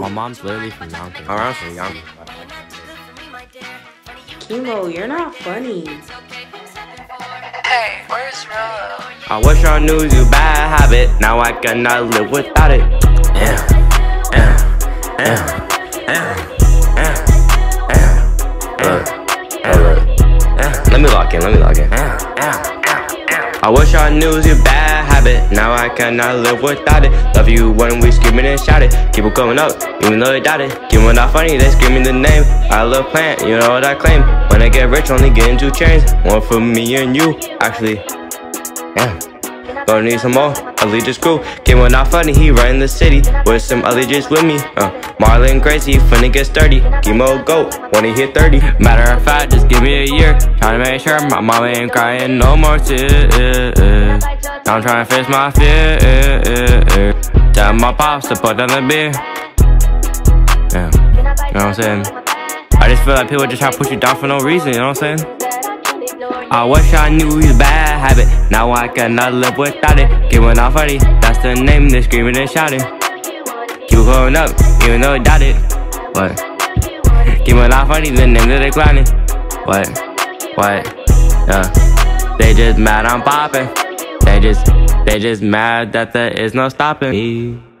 My mom's literally from Yonkers. Oh, I'm from Yonkers. Kimo, you're not funny. Hey, where's Rolo? I wish I knew you bad habit. Now I cannot live without it. Yeah, yeah, yeah. Let me lock in. Let me lock in. I wish I knew you bad habit. Now I cannot live without it. Love you when we screaming and. Keep it coming up, even though they doubt it. It not funny, they screaming the name. I love plant, you know what I claim. When I get rich, only getting two chains. One for me and you. Actually, yeah. Gonna need some more allegiance crew. Came when not funny, he in the city with some allegiance with me. Uh, Marlon Gracie, finna get sturdy. Kimo goat, wanna hit 30. Matter of fact, just give me year. Trying to make sure my mama ain't crying no more tears. I'm trying to face my fear. Tell my pops to put down the beer. Yeah, you know what I'm saying? I just feel like people just try to push you down for no reason, you know what I'm saying? I wish I knew his bad habit. Now I cannot live without it. Giving off funny, that's the name. They're screaming and shouting. Keep going up, even though I doubt it. What? Giving off funny, the name that they clowning. What? What? Yeah. They just mad I'm popping. They just, they just mad that there is no stopping me.